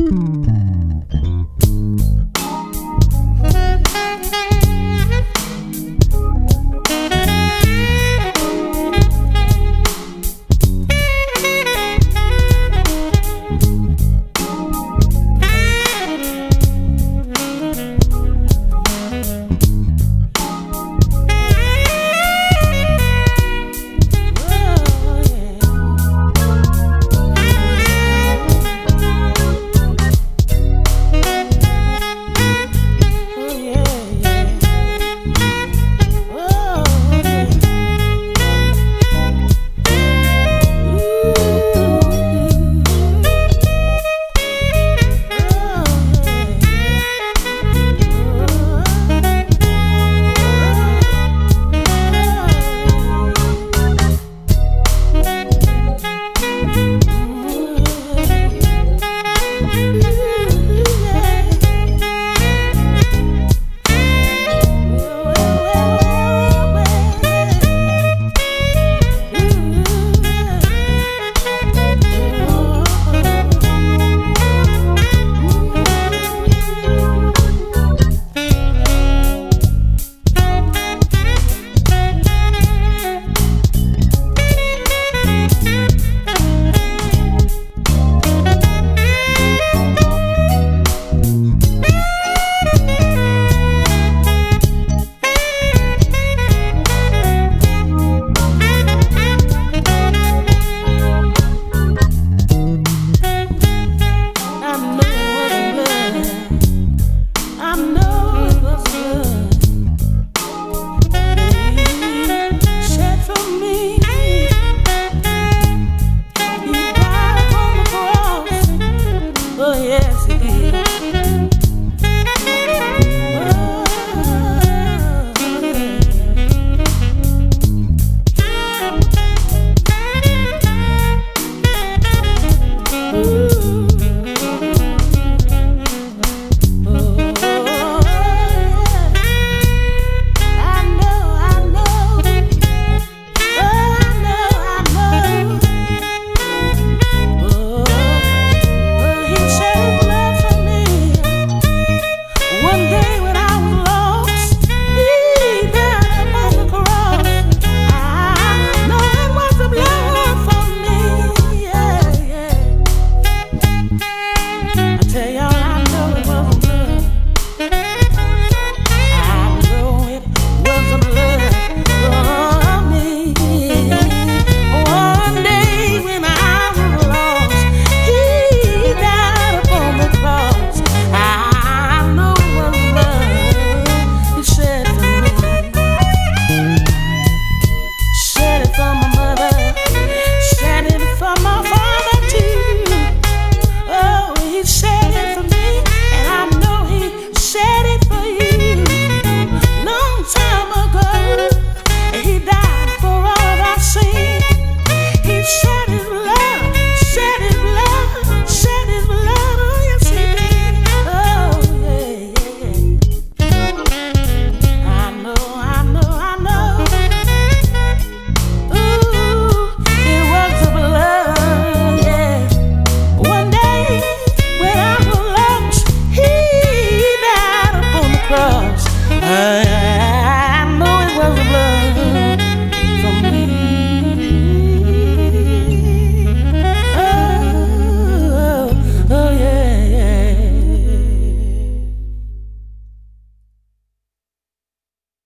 Ooh.